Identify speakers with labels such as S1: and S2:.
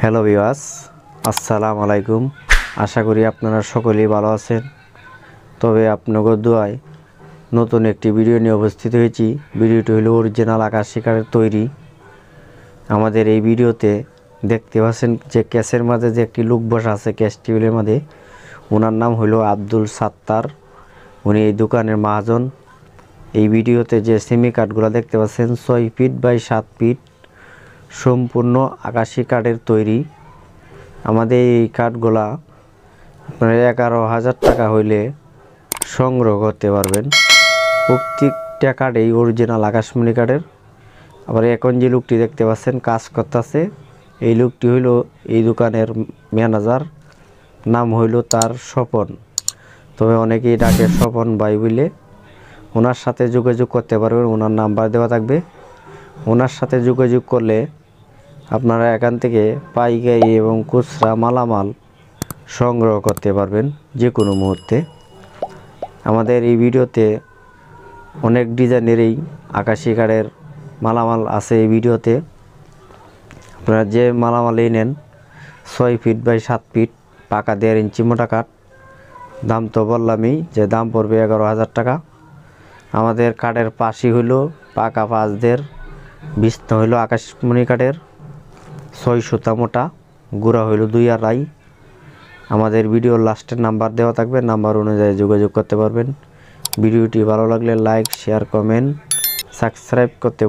S1: Hello বিওয়াস আসসালামু আলাইকুম আশা করি আপনারা সকলেই ভালো আছেন। তবে আপনাদের দোয়ায় নতুন একটি ভিডিও নিয়ে উপস্থিত হয়েছি। ভিডিওটি হলো অরিজিনাল আকাশ শিকারের তৈরি। আমাদের এই ভিডিওতে দেখতে পাচ্ছেন যে ক্যাশের মাঝে যে একটি লোক বসা আছে ক্যাশ টেবিলের মাঝে। ওনার নাম হলো আব্দুল সাত্তার। উনি এই দোকানের মহাজন। এই ভিডিওতে যে সেমি কার্ডগুলো দেখতে পাচ্ছেন, ছয় ফিট বাই সাত ফিট সম্পূর্ণ আকাশি কাঠের তৈরি। আমাদের এই কাঠগুলা আপনার এগারো হাজার টাকা হইলে সংগ্রহ করতে পারবেন। প্রত্যেকটা কাঠ এই অরিজিনাল আকাশমণি কাঠের। আবার এখন যে লোকটি দেখতে পাচ্ছেন, কাজ করতেছে, এই লোকটি হইল এই দোকানের ম্যানেজার। নাম হইল তার স্বপন। তবে অনেকেই ডাকে স্বপন ভাই বলে। ওনার সাথে যোগাযোগ করতে পারবেন, ওনার নাম্বার দেওয়া থাকবে। ওনার সাথে যোগাযোগ করলে আপনারা এখান থেকে পাইকারি এবং খুচরা মালামাল সংগ্রহ করতে পারবেন যে কোনো মুহূর্তে। আমাদের এই ভিডিওতে অনেক ডিজাইনেরই আকাশি কাঠের মালামাল আছে এই ভিডিওতে। আপনারা যে মালামালই নেন, ছয় ফিট বাই সাত ফিট, পাকা দেড় ইঞ্চি মোটা কাঠ, দাম তো বললামই যে দাম পড়বে এগারো হাজার টাকা। আমাদের কাঠের পাশি হইল পাকা পাঁচ দের বিছনা হইল আকাশমণি কাঠের। ছয় সুতা মোটা গুঁড়া হইল দুই আড়াই আমাদের ভিডিওর লাস্টের নাম্বার দেওয়া থাকবে, নাম্বার অনুযায়ী যোগাযোগ করতে পারবেন। ভিডিওটি ভালো লাগলে লাইক, শেয়ার, কমেন্ট, সাবস্ক্রাইব করতে